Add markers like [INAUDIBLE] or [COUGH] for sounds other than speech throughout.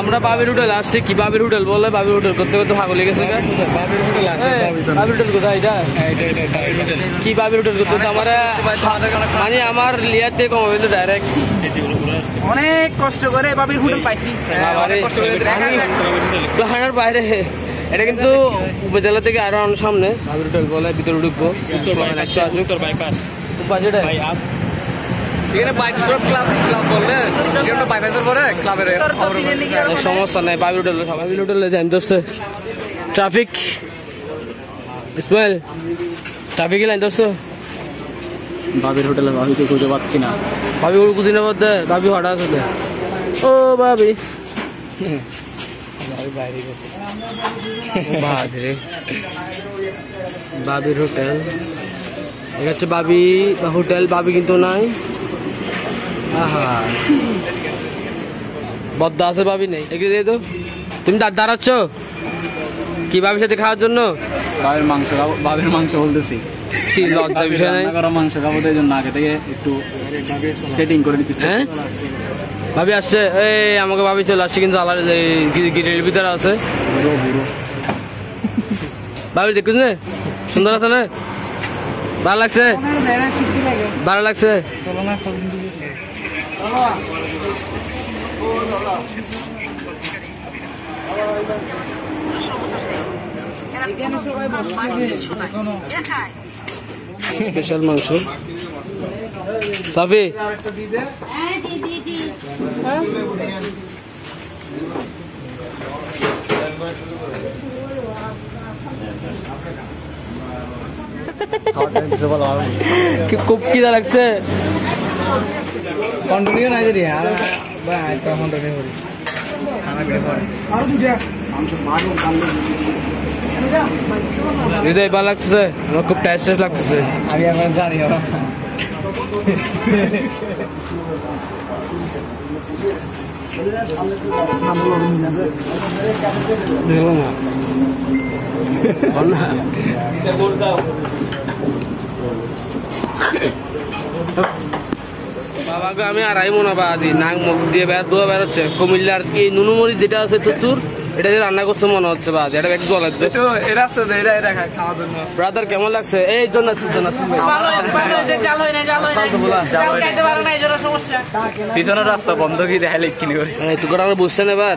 আমরা বাবির হোটেল আসছি কি? বাবির হোটেল বলে বাবির হোটেল করতে করতে ভাগ লেগেছে বাবির হোটেল কোথায় এটা? হ্যাঁ, কি বাবির হোটেল করতে করতে আমার মানে আমার লিয়ার থেকে কম হইল ডাইরেক্ট অনেক কষ্ট করে বাবির হোটেল পাইছি। বাবারে, বাইরে। এটা কিন্তু উপজেলা থেকে আরও সামনে। বাবির হোটেল বলে ভিতরে ঢুকবো। উত্তর বাইপাস একশো উত্তর বাইপাস বাজেটে ভাই আপ এখানে বাইক ক্লাব ক্লাব বললে এখানে বাইপাসের পরে ক্লাবের সমস্যা নাই বাবির হোটেল বাবির হোটেলে যাই ধরছে। ট্রাফিক ইসমাইল ট্রাফিকে লাইন ধরছো। বাবির হোটেলে বাবিকে খুঁজে পাচ্ছি না। ভাবি কুদিনের মধ্যে ভাবি হঠাৎ আছে। ও বাইরে বাবির হোটেল। এটা হচ্ছে বাবি হোটেল বাবি কিন্তু নাই। বদ্দা আছে বাবি নেই। এগিয়ে দিয়ে তো তুমি দাঁড় দাঁড়াচ্ছ কি বাবির সাথে খাওয়ার জন্য? বাবির মাংস বাবির মাংস বলতেছি। ছি লজ্জা বিষয় নাই। করা মাংস খাব তো এই জন্য আগে থেকে একটু সেটিং করে দিচ্ছি হ্যাঁ? ভাবি আসছে। এই আমাকে ভাবি চলে আসছে কিন্তু আলাদা গিটের ভিতরে আছে। ভাবি দেখুন না। সুন্দর আছে না? ভালো লাগছে? ভালো লাগছে? স্পেশাল মাংস। কি খুব কিদা লাগছে? কন্টিনিউ নাই যদি আর তো কন্টিনিউ করি। খানা পেয়ে পরে হৃদয় ভালো লাগতেছে? আমার খুব টেস্ট টেস্ট লাগতেছে। আমি এখন জানি না। বাবাকে আমি আড়াই মনে বাদি নাক মুখ দিয়ে বের দোয়া বেরোচ্ছে কুমিল্লার এই নুনুমরিচ যেটা আছে তুতুর এটা দিয়ে রান্না করছে মনে হচ্ছে বাদি এটা একটু জলের দে তো এরা আছে এরা এরা খাওয়ার জন্য। ব্রাদার কেমন লাগছে? এই জন্য ভালো হয়েছে, ভালো জাল হয় না, জাল হয় না। ফালতু বলা। জাল খাইতে পারে না, সমস্যা। পিছনের রাস্তা বন্ধ কি দেখালে কিনে করে? এই তুই আমরা বুঝছেন এবার।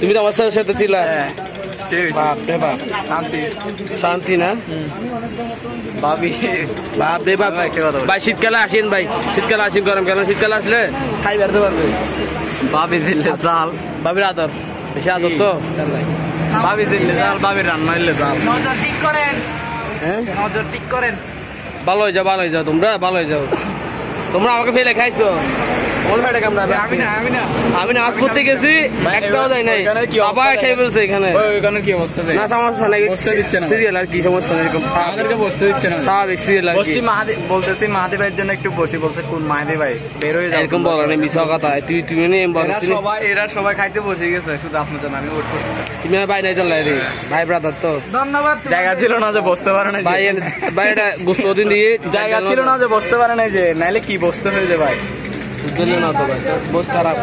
তুমি তো আমার সাথে সাথে ছিলা বাপ রে বাপ। শান্তি। শান্তি না? ভাবি। বাপ রে বাপ। আমি একটা কথা ভাই শীতকালে আসেন ভাই। শীতকালে আসেন গরম কেন শীতকালে আসলে খাই বেরোতে পারবে। ভাবি দিলে জাল। ভাবির আদর। বেশি আদর তো। ভাবি দিলে জাল ভাবি রান্না দিলে জাল। নজর ঠিক করেন। হ্যাঁ? নজর ঠিক করেন। ভালো হয়ে যাও ভালো হয়ে যাও তোমরা ভালো হয়ে যাও। তোমরা আমাকে ফেলে খাইছো। কোন ভাইটা কামড়াবে আমি না আমি না আমি না করতে গেছি? একটাও যাই নাই। ওইখানে কি অবস্থা? বাবা খেয়ে ফেলছে এখানে। ওইখানে কি অবস্থা না সমস্যা নাই বসতে দিচ্ছে না। সিরিয়াল আর কি সমস্যা নেই এরকম। আমাদেরকে বসতে দিচ্ছে না। স্বাভাবিক সিরিয়াল আর কি। মাহাদি বলতেছি মাহাদি ভাইয়ের জন্য একটু বসি বলছে কোন মাহাদি ভাই? বের হয়ে যাও এরকম বলো না মিশা কথা। তুই তুমি নেই এরা সবাই এরা সবাই খাইতে বসে গেছে শুধু আপনার জন্য আমি ওয়েট করছি তুমি ভাই নাই চলে রে। ভাই ব্রাদার তো। ধন্যবাদ জায়গা ছিল না যে বসতে পারে না ভাই ভাই এটা [LAUGHS] গুস্ত দিন দিয়ে জায়গা ছিল না যে বসতে পারে না যে। নাইলে কি বসতে হয়ে যায় ভাই? দিল না তো ভাই বহুত খারাপ